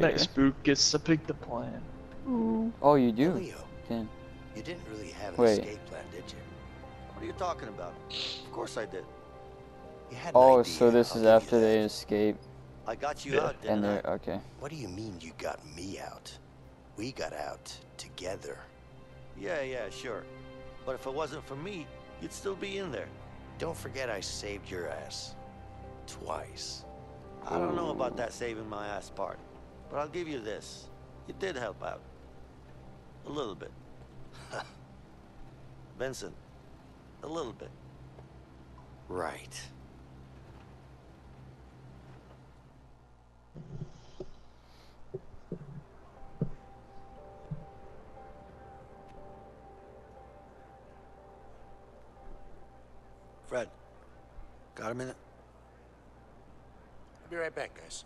there. Next spook gets to pick the plan. Ooh. Oh, you do? Leo, Then. you didn't really have an Wait. escape plan, did you? What are you talking about? Of course I did. You had an Oh, so this is give you after that. they escape I got you Yeah. out, didn't and they're okay. What do you mean you got me out? We got out together. Yeah, yeah, sure. But if it wasn't for me, you'd still be in there. Don't forget I saved your ass. Twice. I don't know about that saving my ass part, but I'll give you this. You did help out. A little bit. Vincent, a little bit. Right. Fred, got a minute? I'll be right back, guys.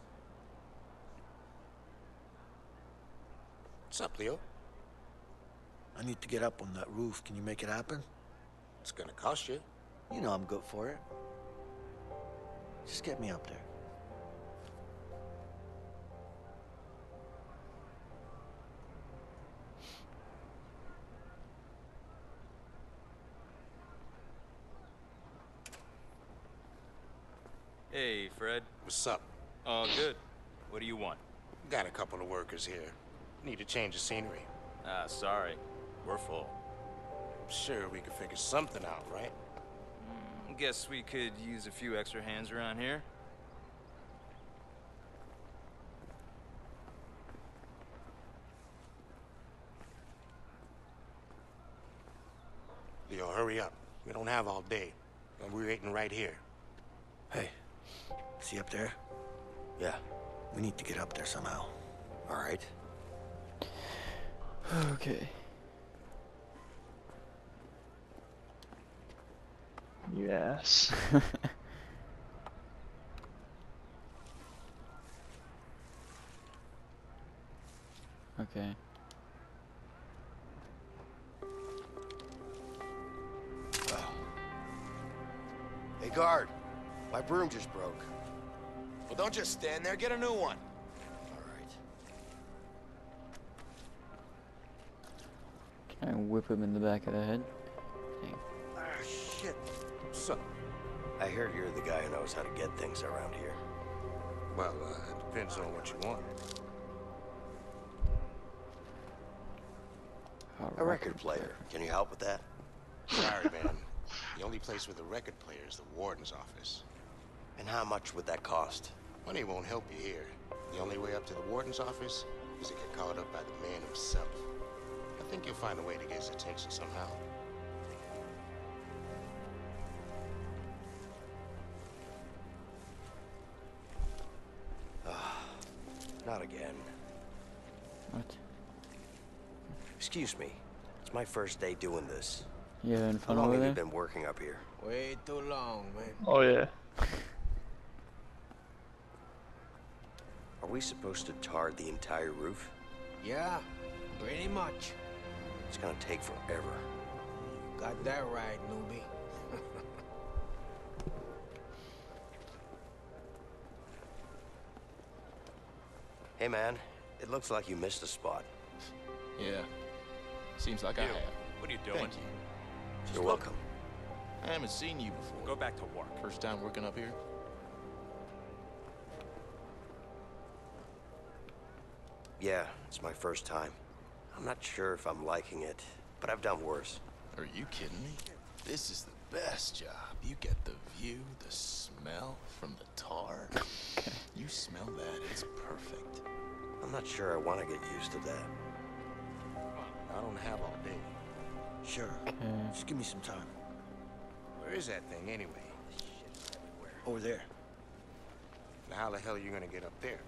What's up, Leo? I need to get up on that roof. Can you make it happen? It's gonna cost you. You know I'm good for it. Just get me up there. Hey, Fred. What's up? Oh, good. What do you want? Got a couple of workers here. Need to change the scenery. Ah, sorry. We're full. Sure, we could figure something out, right? Guess we could use a few extra hands around here. Leo, hurry up. We don't have all day. And we're waiting right here. Hey, see up there? Yeah. We need to get up there somehow. All right. Okay. Yes. okay. Hey, guard. My broom just broke. Well, don't just stand there. Get a new one. Whip him in the back of the head? Dang. Ah, shit. What's up? I heard you're the guy who knows how to get things around here. Well, uh, it depends on what you want. A record player. Can you help with that? Sorry, man. The only place with a record player is the warden's office. And how much would that cost? Money won't help you here. The only way up to the warden's office is to get called up by the man himself. I think you'll find a way to get his attention somehow. Ah, not again. What? Excuse me. It's my first day doing this. Yeah, You having How long over have you been working up here? Way too long, man. Oh yeah. Are we supposed to tar the entire roof? Yeah, pretty much. It's gonna take forever. You Got that right, newbie. Hey man, it looks like you missed a spot. Yeah. Seems like I You. have. What are you doing? Thank you. You're welcome. I haven't seen you before. Go back to work. First time working up here? Yeah, it's my first time. I'm not sure if I'm liking it, but I've done worse. Are you kidding me? This is the best job. You get the view, the smell from the tar. You smell that, it's perfect. I'm not sure I want to get used to that. I don't have all day. Sure. Okay. Just give me some time. Where is that thing anyway? Over there. Now, how the hell are you gonna get up there?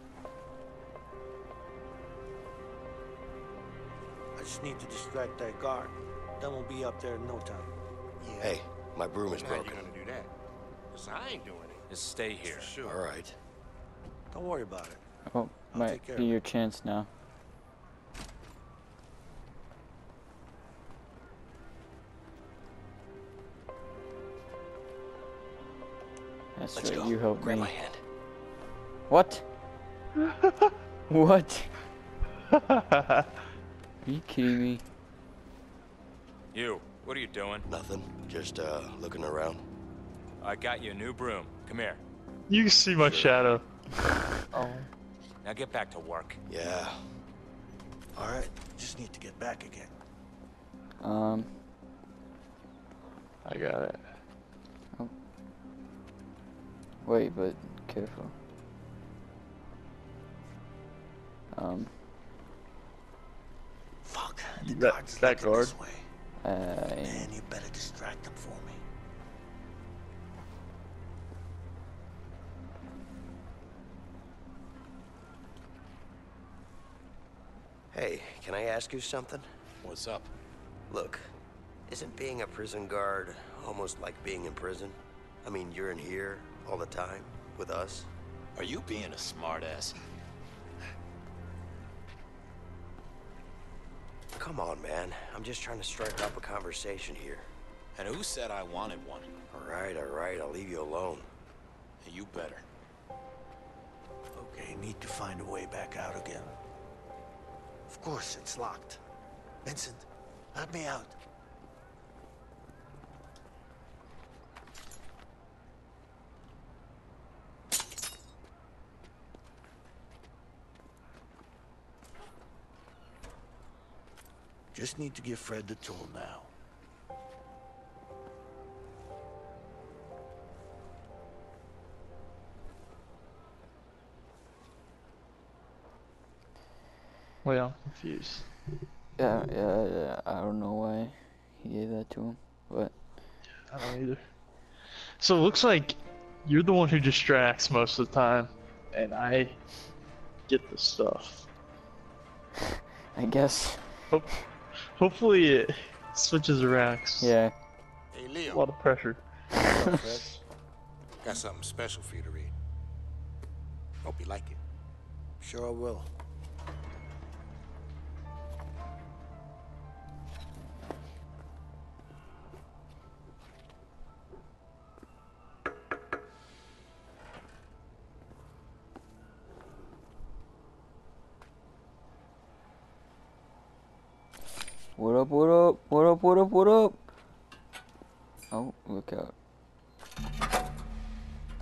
Just need to distract that guard. Then we'll be up there in no time. Yeah. Hey, my broom is How you broken. gonna do that? 'Cause I ain't doing it. Just stay here. For sure. All right. Don't worry about it. Oh, I'll might take care be of it. your chance now. That's Let's right, go. you helped Grab me. my hand. What? What? Are you kidding me? You, what are you doing? Nothing. Just, uh, looking around. I got you a new broom. Come here. You see my shadow. Oh. Now get back to work. Yeah. All right, just need to get back again. Um, I got it. wait, but careful. Um, Fuck, the That- guard's that looking guard? this way. uh, Man, you better distract them for me. Hey, can I ask you something? What's up? Look, isn't being a prison guard almost like being in prison? I mean, you're in here all the time with us. Are you being a smartass? Come on, man. I'm just trying to strike up a conversation here. And who said I wanted one? All right, all right. I'll leave you alone. You better. Okay, need to find a way back out again. Of course, it's locked. Vincent, help me out. Just need to give Fred the tool now. Wait, I'm confused. yeah, yeah, yeah, I don't know why he gave that to him, but I don't either. So it looks like you're the one who distracts most of the time, and I get the stuff. I guess, Hope, hopefully it switches around. 'cause yeah. Hey, A Leo. lot of pressure. What's up, Fred? Got something special for you to read. Hope you like it. Sure I will.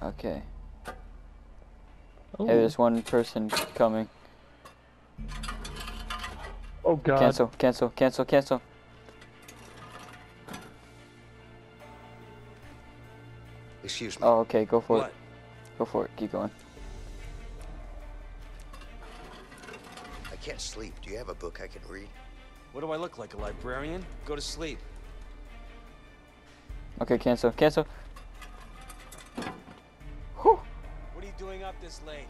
Okay. Oh, Hey, there's one person coming. oh god. Cancel, cancel, cancel, cancel. Excuse me. Oh, okay, go for What? it. Go for it, keep going. I can't sleep. Do you have a book I can read? What do I look like, a librarian? Go to sleep. Okay, cancel, cancel. Up this late?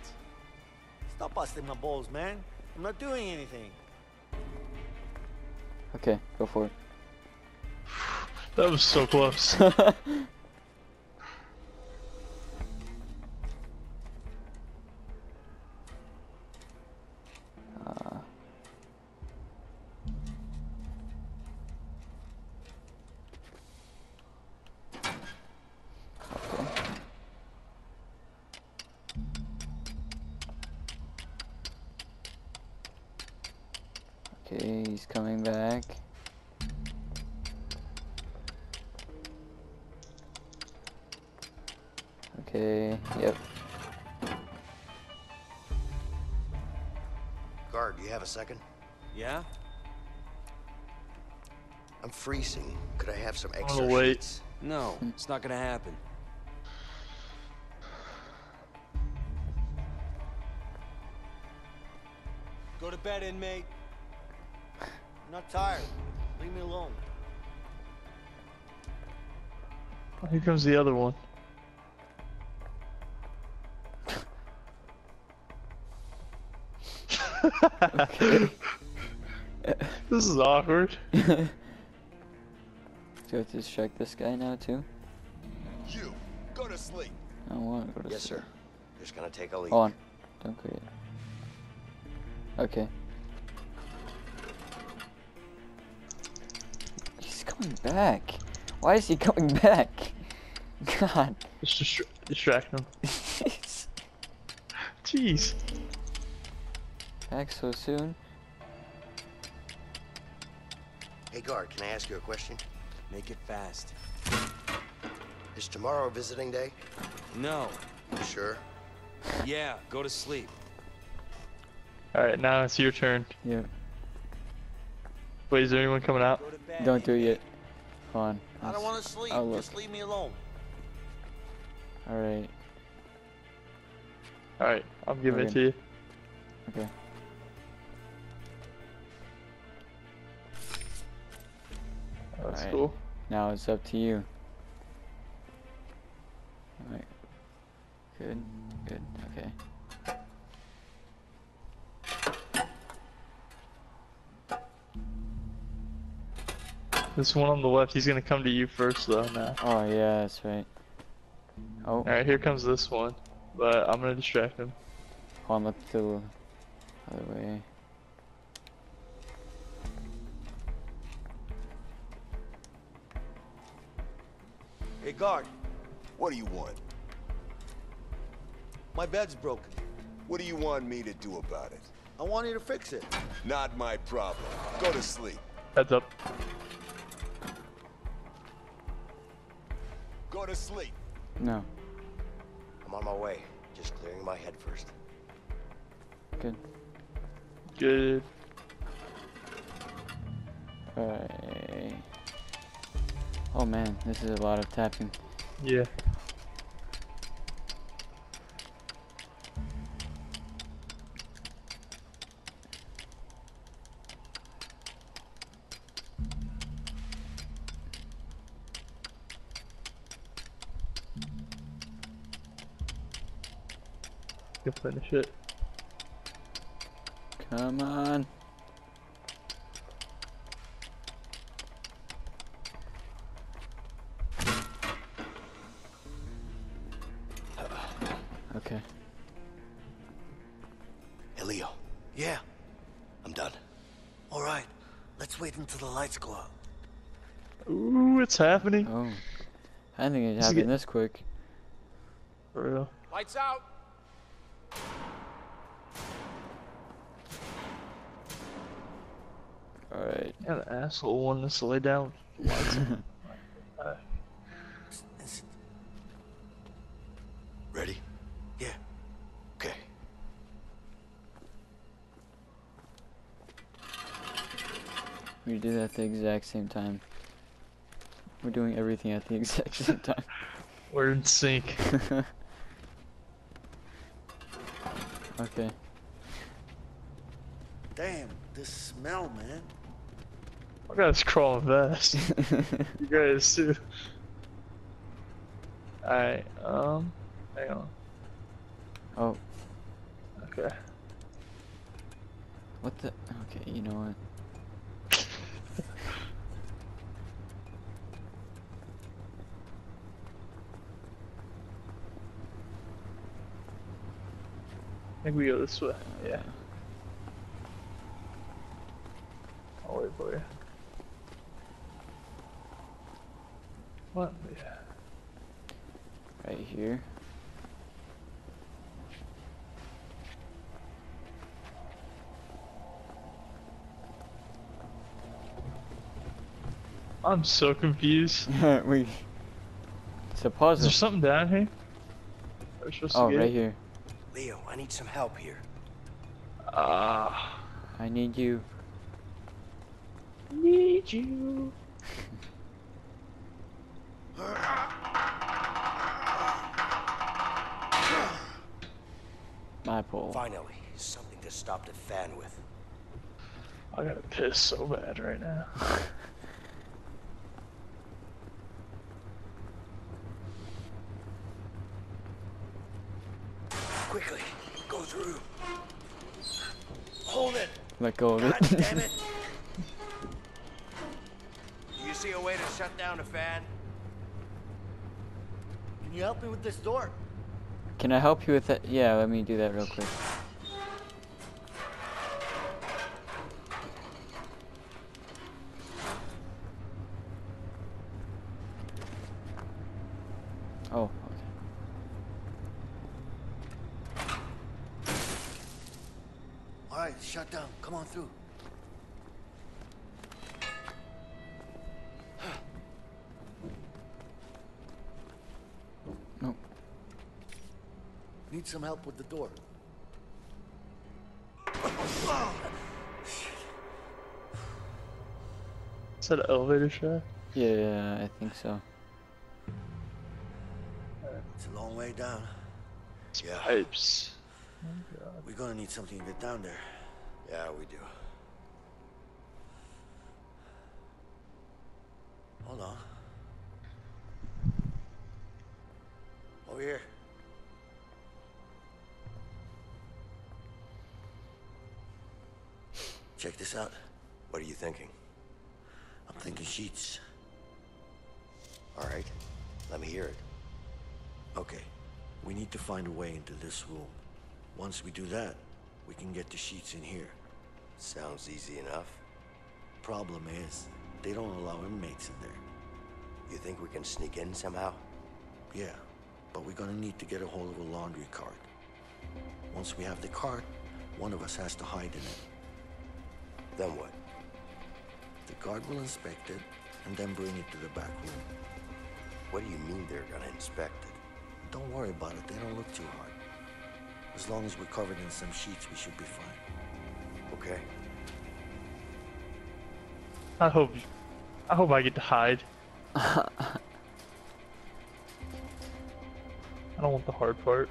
Stop busting my balls, man. I'm not doing anything. Okay, go for it. That was so close. Okay, he's coming back. Okay, yep. Guard, do you have a second? Yeah? I'm freezing. Could I have some gonna extra wait. sheets? No, it's not gonna happen. Go to bed, inmate. I'm not tired. Leave me alone. Here comes the other one. this is awkward. Do I have to distract this guy now too? You, go to sleep. I don't want to go to Yes, sleep. Yes, sir. Just gonna take a leak. Hold on. Don't create. Okay. Coming back. Why is he coming back? God. Just distra- distract him. Jeez. Back so soon? Hey, guard, can I ask you a question? Make it fast. Is tomorrow visiting day? No. You sure? Yeah, go to sleep. Alright, now it's your turn. Yeah. Wait, is there anyone coming out? Bed. Don't do it yet. Hold on. I don't want to sleep. I'll look. Just leave me alone. Alright. Alright, I'm giving it to you. Okay. That's Alright. cool. Now it's up to you. Alright. Good. Good. Okay. This one on the left, he's gonna come to you first though now. Oh yeah, that's right. Oh, Alright, here comes this one. But I'm gonna distract him. hold on, look the other way. Hey, guard. What do you want? My bed's broken. What do you want me to do about it? I want you to fix it. Not my problem. Go to sleep. Heads up. To sleep. No. I'm on my way. Just clearing my head first. Good. Good. Alright. Oh man, this is a lot of tapping. Yeah. Come on. Okay. Hey, Leo. Yeah. I'm done. All right. Let's wait until the lights go out. Ooh, it's happening. Oh. I didn't think it This is happened get- this quick. For real. Lights out. Alright. Yeah, asshole wanted us to lay down. Ready? Yeah. Okay. We did that at the exact same time. We're doing everything at the exact same time. We're in sync. okay. Damn, this smell, man. I got this crawling fast. you guys too. Alright, um, hang on. oh, Okay. what the? Okay, you know what? I think we go this way. Yeah. I'll wait for you. What? Right here. I'm so confused. we. It's a Is puzzle. there something down here? Oh, to get? right here. Leo, I need some help here. Ah. I need you. need you. My pole. Finally, something to stop the fan with. I gotta piss so bad right now. Quickly, go through. Hold it. Let go of God it. damn it. Do you see a way to shut down the fan? Can you help me with this door? Can I help you with that? Yeah, let me do that real quick. Oh, okay. All right, it's shut down. Come on through. Nope. Need some help with the door. Is that an elevator shaft? Yeah, I think so. It's a long way down. Yeah. Pipes. We're gonna need something to get down there. Yeah, we do. Hold on. Over here. Check this out. What are you thinking? I'm thinking sheets. All right, let me hear it. Okay. We need to find a way into this room. Once we do that, we can get the sheets in here. Sounds easy enough. Problem is, they don't allow inmates in there. You think we can sneak in somehow? Yeah, but we're gonna need to get a hold of a laundry cart. Once we have the cart, one of us has to hide in it. Then what? The guard will inspect it and then bring it to the back room. What do you mean they're gonna inspect it? Don't worry about it, they don't look too hard. As long as we're covered in some sheets, we should be fine. Okay. I hope. I hope I get to hide. I don't want the hard part.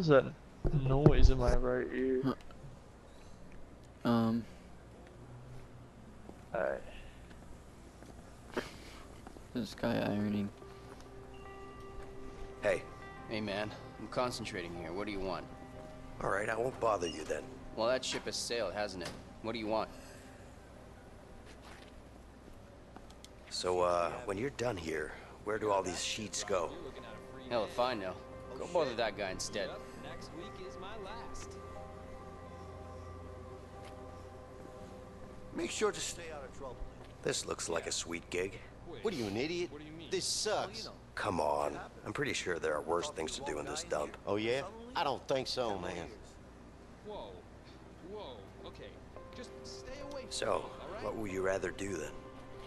Is that noise in my right ear? Um, Alright. this guy ironing. Hey, Hey man, I'm concentrating here. What do you want? all right, I won't bother you then. Well, that ship has sailed, hasn't it? What do you want? So, uh, when you're done here, where do all these sheets go? Hell if I know. Go bother that guy instead. Next week is my last. Make sure to stay out of trouble. This looks like a sweet gig. What are you, an idiot? You This sucks. Come on. I'm pretty sure there are worse things to do in this dump. Oh, yeah? I don't think so, man. Whoa. Whoa. Okay. Just stay away from So, me, all right? what would you rather do then?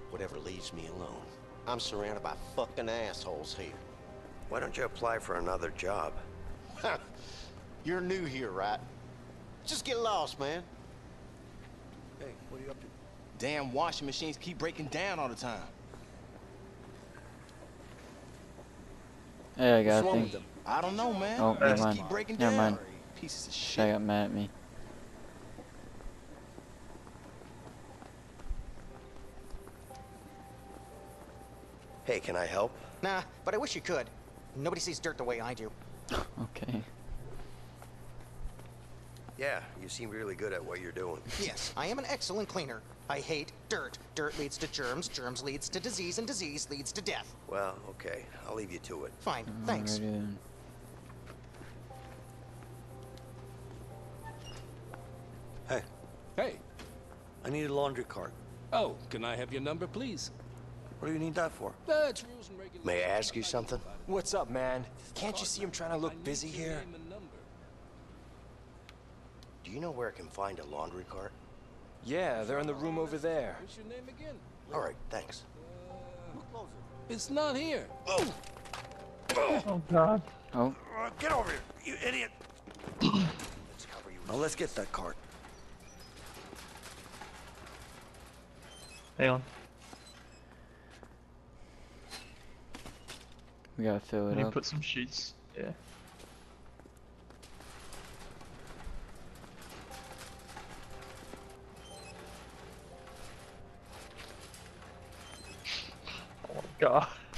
Whatever leaves me alone. I'm surrounded by fucking assholes here. Why don't you apply for another job? You're new here, right? Just get lost, man. Hey, what are you up to? Damn washing machines keep breaking down all the time. Hey, I got What's wrong thing. with them? I don't know, man. Oh, never mind. keep breaking Never down. mind. Pieces of Guy shit. got mad at me. Hey, can I help? Nah, but I wish you could. Nobody sees dirt the way I do. Okay. Yeah, you seem really good at what you're doing. Yes, I am an excellent cleaner. I hate dirt. Dirt leads to germs, germs leads to disease, and disease leads to death. Well, okay, I'll leave you to it. Fine, thanks. Alrighty then. Hey, Hey. I need a laundry cart. Oh, can I have your number, please? What do you need that for? That's rules and regulations. May I ask you something? What's up, man? Can't you see I'm trying to look busy here? Do you know where I can find a laundry cart? Yeah, they're in the room over there. What's your name again? All right, thanks. It's not here. Oh Oh god. Oh, Uh, get over here, you idiot! let's cover you. now let's get that cart. Hang on. we gotta fill I it need to up. put some sheets. Yeah. God.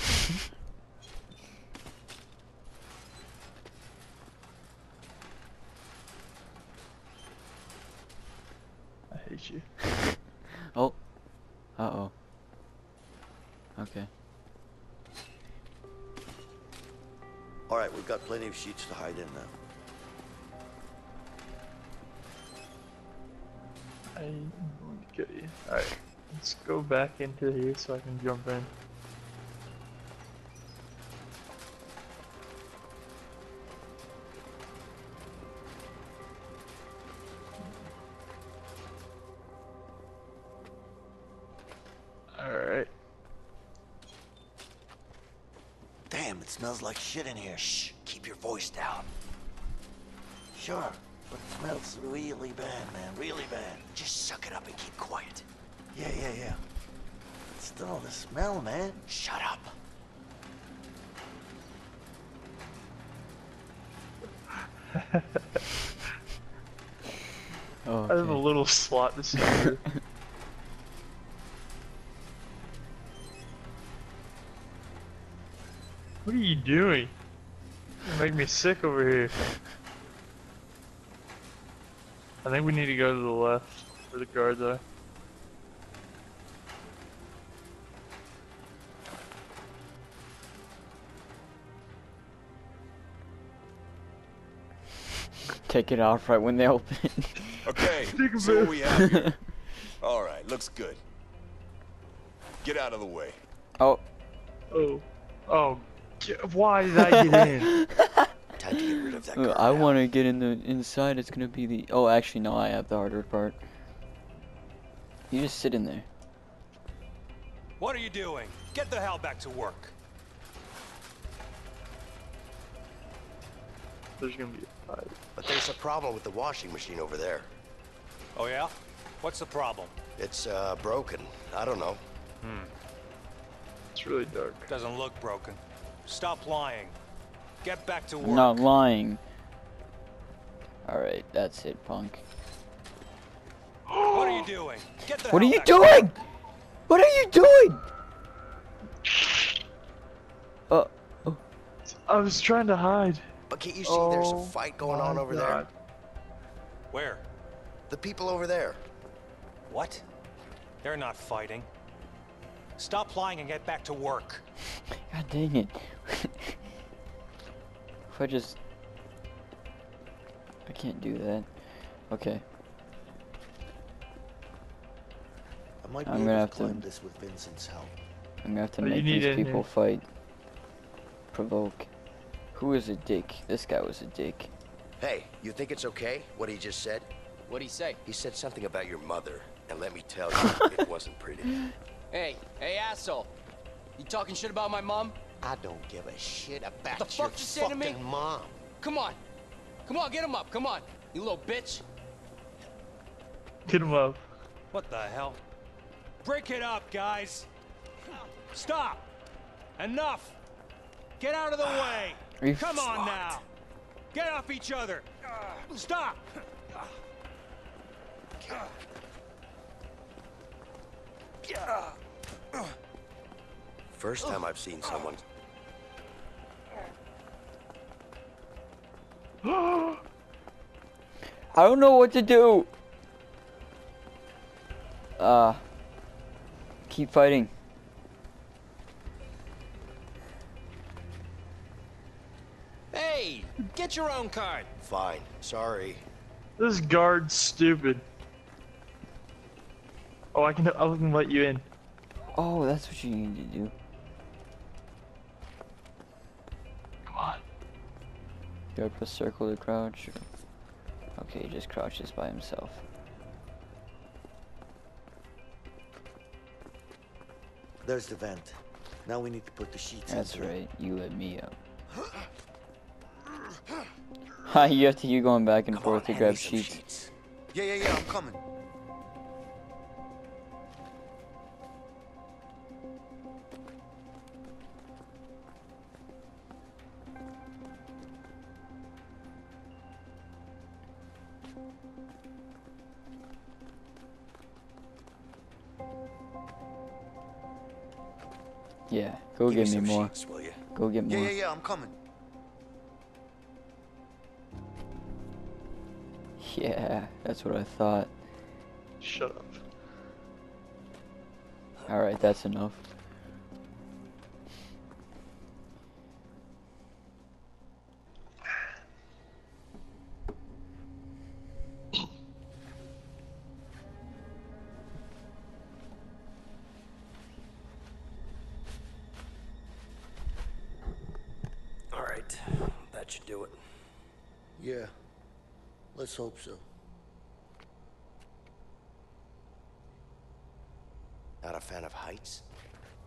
I hate you. Oh. Uh oh. Okay. All right, we've got plenty of sheets to hide in now. I'm going to get you. Alright, let's go back into here so I can jump in. Shit in here. Shh, keep your voice down. Sure, but it smells really bad, man, really bad. Just suck it up and keep quiet. Yeah, yeah, yeah. But still, the smell, man. Shut up. Oh, I have a little slot to see What are you doing? You make me sick over here. I think we need to go to the left where the guards are. Take it off right when they open. Okay, so what we have here. All right, looks good. Get out of the way. oh, Oh. Oh. G- Why did I get in? Time to get rid of that I want to get in the inside. It's gonna be the. Oh, actually, no. I have the harder part. You just sit in there. What are you doing? Get the hell back to work. There's gonna be a fight. But there's a problem with the washing machine over there. Oh yeah? What's the problem? It's uh, broken. I don't know. Hmm. It's really dark. Doesn't look broken. Stop lying. Get back to work. I'm not lying. All right, that's it, punk. What are you doing? Get the What are you back to doing? What are you doing? Uh, oh, I was trying to hide. But can't you see there's a Oh fight going on over God. Where? The people over there. What? They're not fighting. Stop lying and get back to work. god dang it. If I just, I can't do that. Okay, I might I'm gonna have to- climb this with Vincent's help. I'm gonna have to But make these people here. fight. Provoke. Who is a dick? This guy was a dick. Hey, you think it's okay what he just said? What'd he say? He said something about your mother, and let me tell you, it wasn't pretty. Hey, hey, asshole. You talking shit about my mom? I don't give a shit about The your fuck you say to me? fucking mom. Come on. Come on, get him up. Come on. You little bitch. Get him up. What the hell? Break it up, guys. Stop. Enough. Get out of the way. Are you Come on now. Get off each other. Stop. First time I've seen someone. I don't know what to do. Uh, keep fighting. Hey, get your own card. Fine. Sorry. This guard's stupid. Oh, I can I can let you in. Oh, that's what you need to do. You press circle to crouch. Okay, he just crouches by himself. There's the vent. Now we need to put the sheets That's right. You let me up. Ha! you have to keep going back and Come forth on, to grab sheets. sheets. Yeah, yeah, yeah, I'm coming. Go Give get me more. sheets, will you? Go get Yeah, more. yeah, yeah, I'm coming. Yeah, that's what I thought. Shut up. Alright, that's enough. Should do it. Yeah. Let's hope so. Not a fan of heights?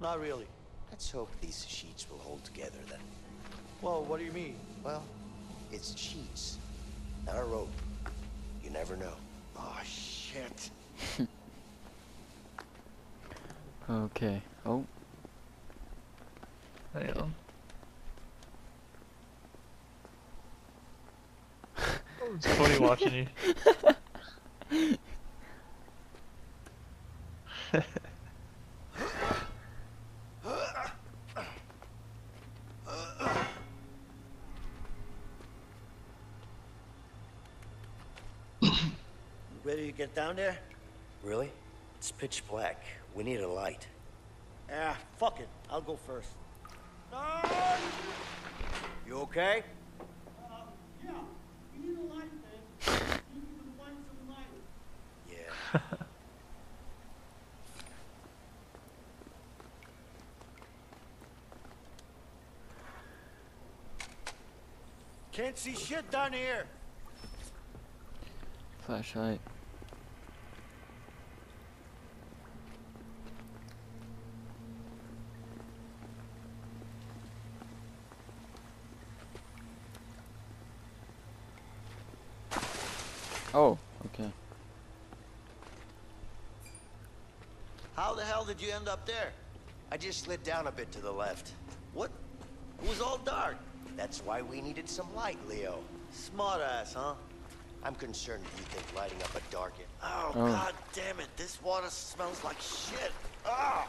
Not really. Let's hope these sheets will hold together then. Well, what do you mean? Well, it's sheets, not a rope. You never know. Oh, shit. Okay. Oh. Hang on. Oh, it's funny watching you. Ready to get down there? Really? It's pitch black. We need a light. Ah, fuck it. I'll go first. You okay? yeah. We need a light, man. You can find some light. Yeah. Can't see shit down here. Flashlight. Oh, okay. How the did you end up there? I just slid down a bit to the left. What? It was all dark. That's why we needed some light, Leo. Smart ass, huh? I'm concerned if you think lighting up a dark... Oh, Oh. god damn it. This water smells like shit. Ah!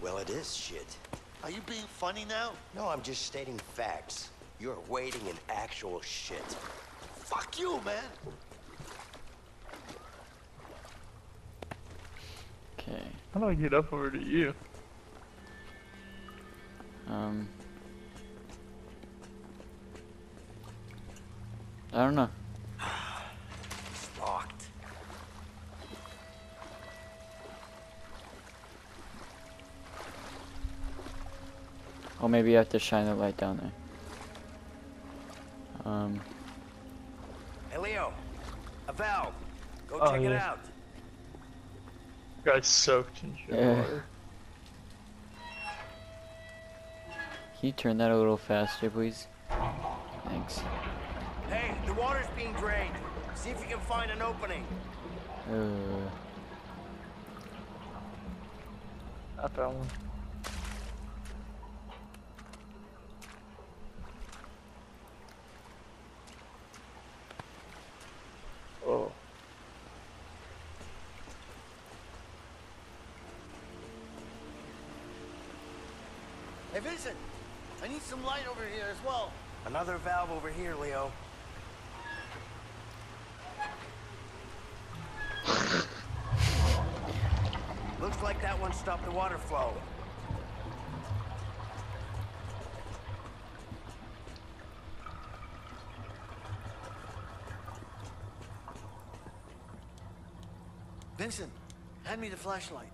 Well, it is shit. Are you being funny now? No, I'm just stating facts. You're waiting in actual shit. Fuck you, man. Okay. How do I get up over to you? Um. I don't know. It's locked. Or maybe you have to shine the light down there. Um. Hey, Leo. A valve. Go Oh, check it out. Guy's soaked in shit Yeah. water. Can you turn that a little faster, please? Thanks. Hey, the water's being drained. See if you can find an opening. Uh, Not that one. Oh. Hey, Vincent. I need some light over here as well. Another valve over here, Leo. Looks like that one stopped the water flow. Vincent, hand me the flashlight.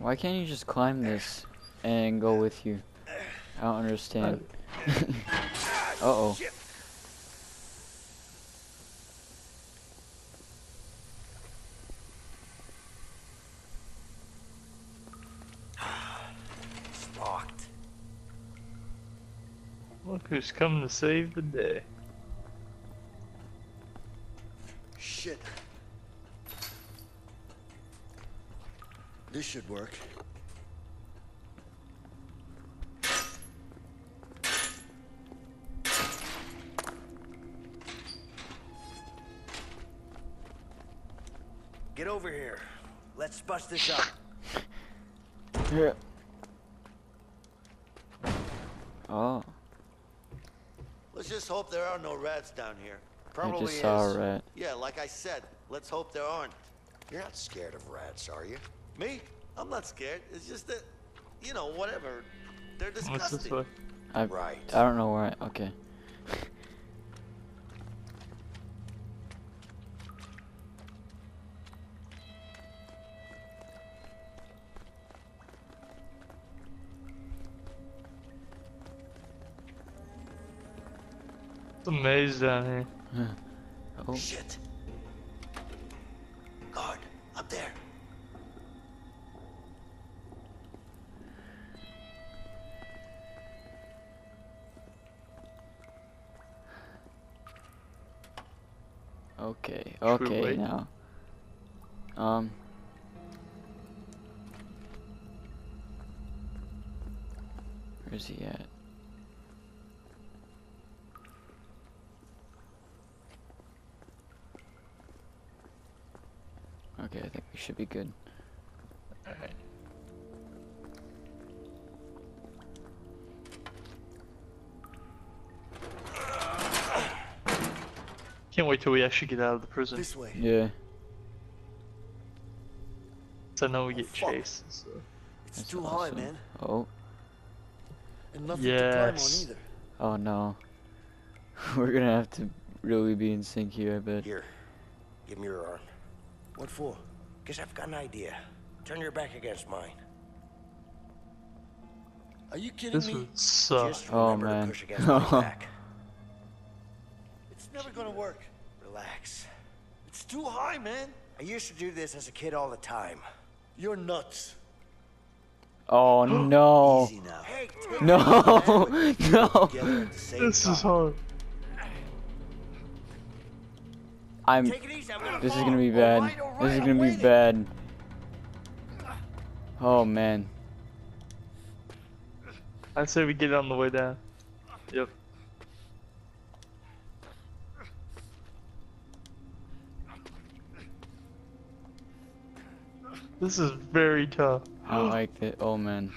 Why can't you just climb this and go with you? I don't understand. uh oh. It's locked. Look who's come to save the day. Should work. Get over here. Let's bust this up. Yeah. Oh, Let's just hope there are no rats down here. I just saw is. a rat. Yeah, like I said, let's hope there aren't. You're not scared of rats, are you? Me? I'm not scared. It's just that, you know, whatever. They're disgusting. What's I, right. I don't know where I, okay. it's a maze eh? down here. oh. Shit. Okay, now. Um. Where's he at? Okay, I think we should be good. Alright. Can't wait till we actually get out of the prison. This way. Yeah, So now know we get oh, fuck. chased. and stuff. It's that's too high, man. Oh, And nothing to climb on Yes. either. oh no. We're gonna have to really be in sync here, I bet. Here, give me your arm. What for? Guess I've got an idea. Turn your back against mine. Are you kidding This me? would suck. Just Oh, man. to push against my back. It's never gonna work. Relax. It's too high, man. I used to do this as a kid all the time. You're nuts. Oh no. Easy now. Hey, No, no. Together at the same This is hard. I'm. Take it easy. I'm gonna This is gonna be bad. right, all This is gonna be bad. Oh man. I'd say we get it on the way down. Yep. This is very tough. I like it. Oh man.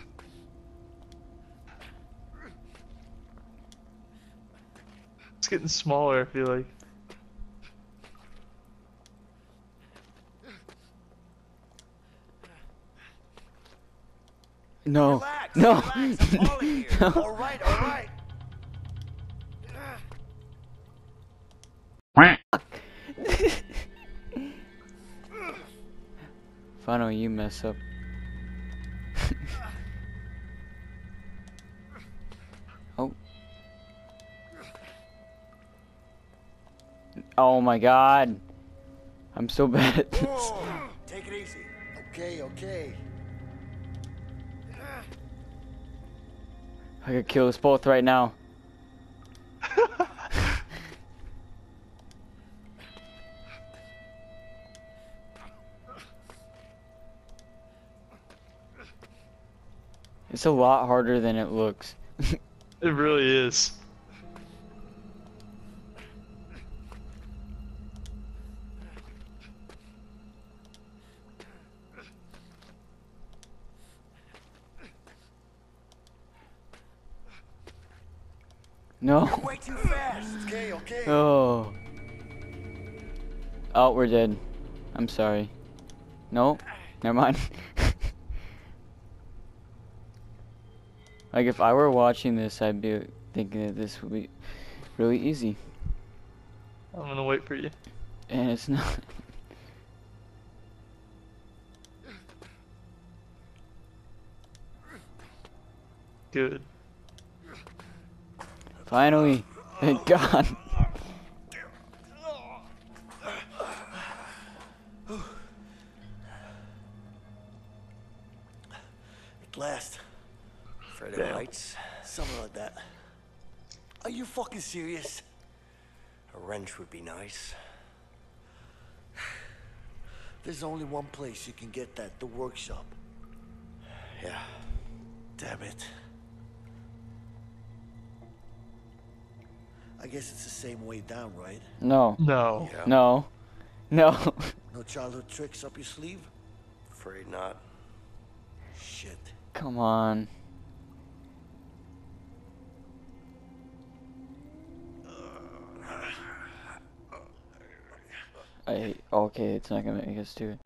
It's getting smaller, I feel like. No. Relax, No. relax, I'm no. All right, all right. Finally, you mess up. oh. Oh my god. I'm so bad at this. Take it easy. Okay, okay. I could kill us both right now. It's a lot harder than it looks. It really is. No. Way too fast. Okay, okay. Oh. Oh, we're dead. I'm sorry. No. Never mind. like if I were watching this, I'd be thinking that this would be really easy, I'm gonna wait for you. and it's not. Good. Finally. Thank God. At last. Afraid of Damn. heights. Something like that. Are you fucking serious? A wrench would be nice. There's only one place you can get that, the workshop. Yeah. Damn it. I guess it's the same way down, right? No. No. Yeah. No. No. No childhood tricks up your sleeve? Afraid not. Shit. Come on. I okay, it's not gonna make us do it.